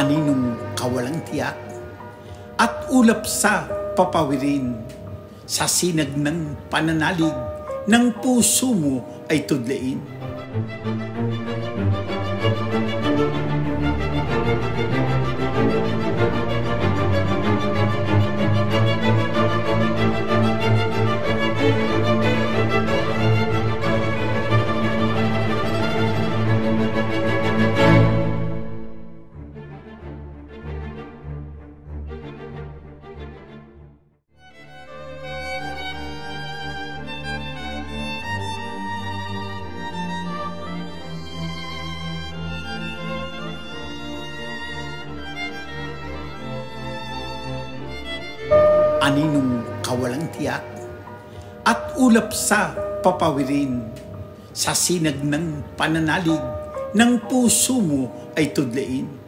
aninong kawalang tiyak at ulap sa papawirin sa sinag ng pananalig ng puso mo ay tudlain. Aninong kawalang tiyak at ulap sa papawirin sa sinag ng pananalig ng puso mo ay tudlain.